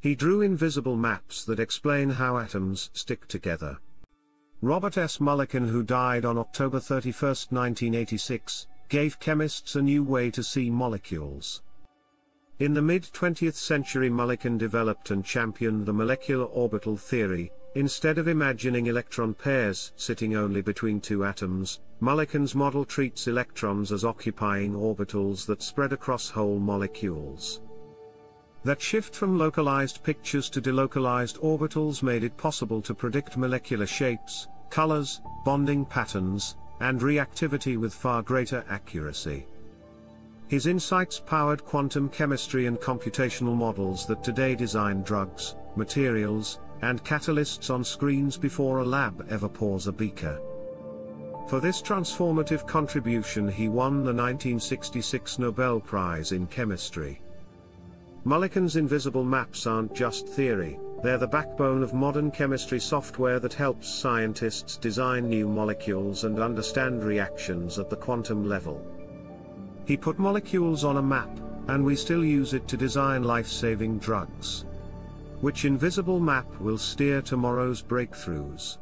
He drew invisible maps that explain how atoms stick together. Robert S. Mulliken who died on October 31, 1986, gave chemists a new way to see molecules. In the mid-20th century Mulliken developed and championed the molecular orbital theory, instead of imagining electron pairs sitting only between two atoms, Mulliken's model treats electrons as occupying orbitals that spread across whole molecules. That shift from localized pictures to delocalized orbitals made it possible to predict molecular shapes, colors, bonding patterns, and reactivity with far greater accuracy. His insights powered quantum chemistry and computational models that today design drugs, materials, and catalysts on screens before a lab ever pours a beaker. For this transformative contribution he won the 1966 Nobel Prize in Chemistry. Mulliken's invisible maps aren't just theory, they're the backbone of modern chemistry software that helps scientists design new molecules and understand reactions at the quantum level. He put molecules on a map, and we still use it to design life-saving drugs. Which invisible map will steer tomorrow's breakthroughs?